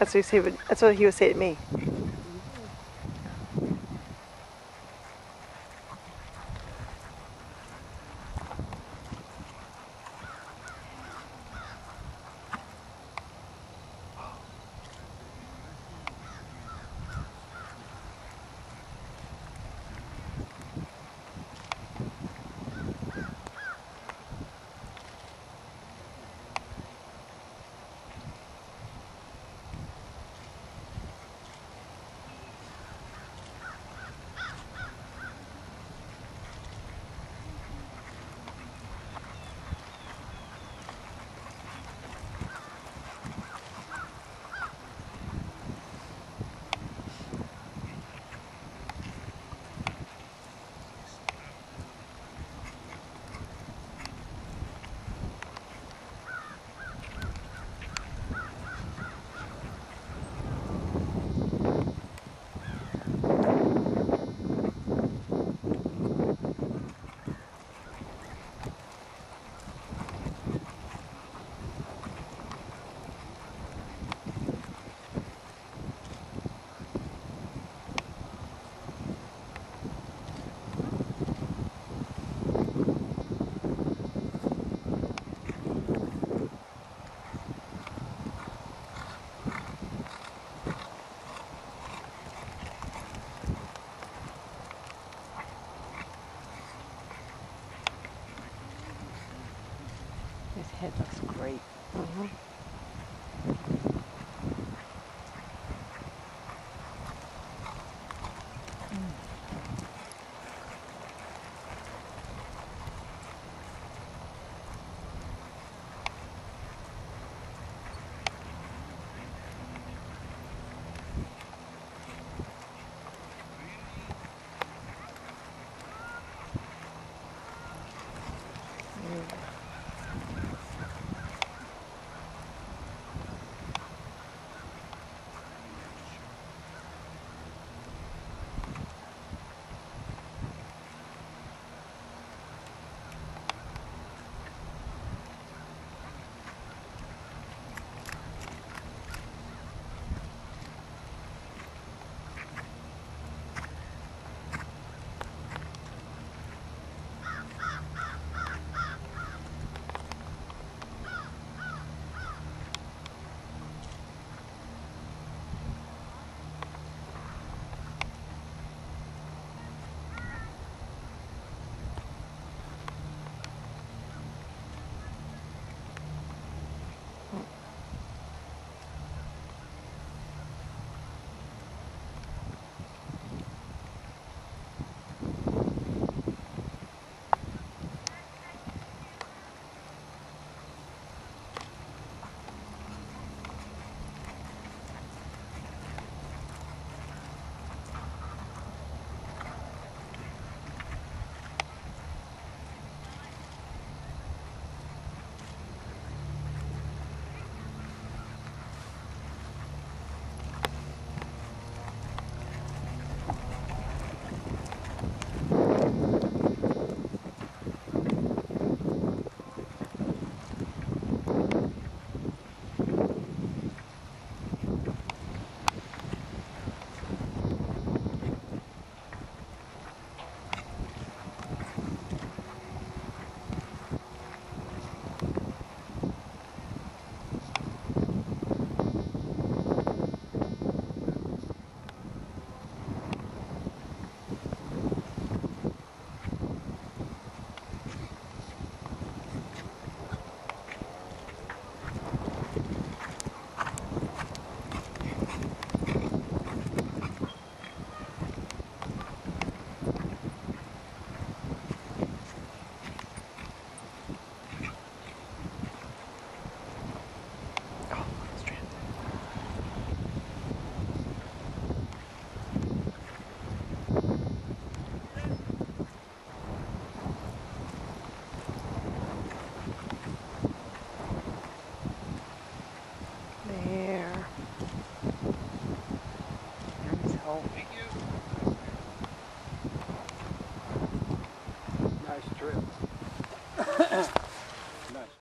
That's what he would. That's what he would say to me. His head looks great. hmm